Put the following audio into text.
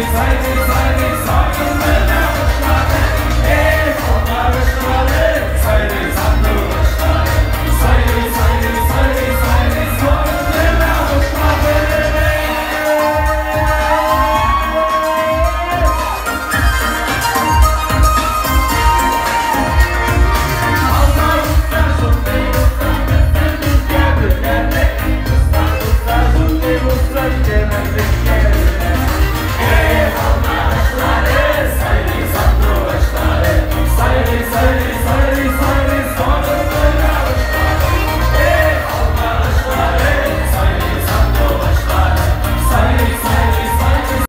Excited.